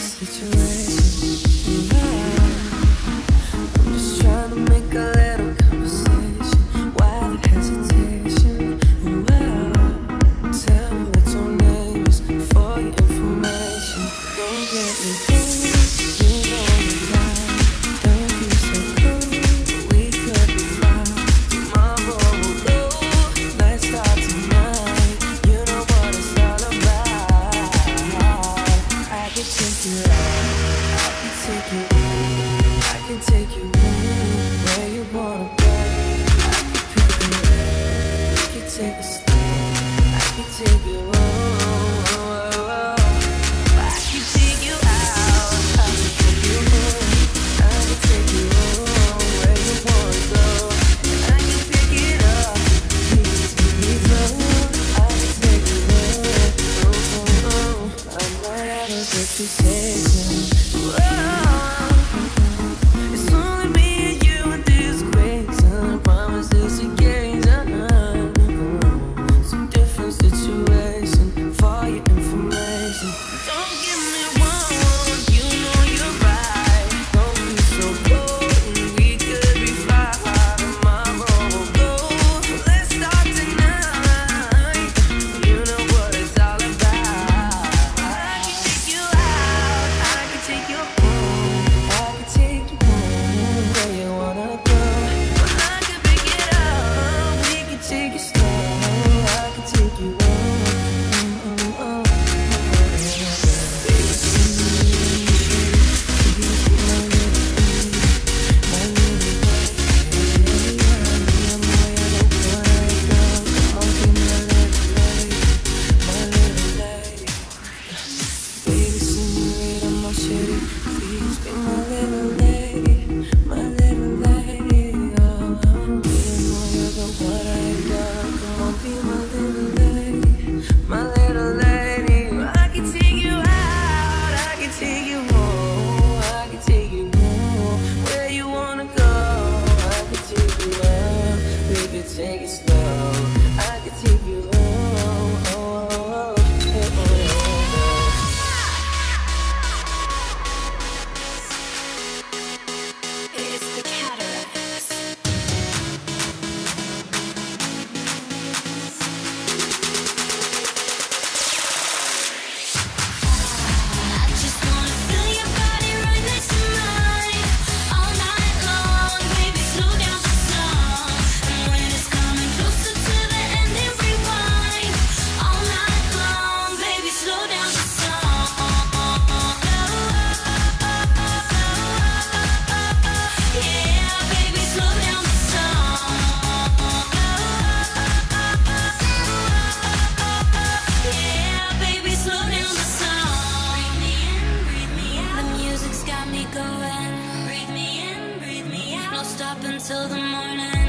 situation. Take a step. I can take you oh, until the morning.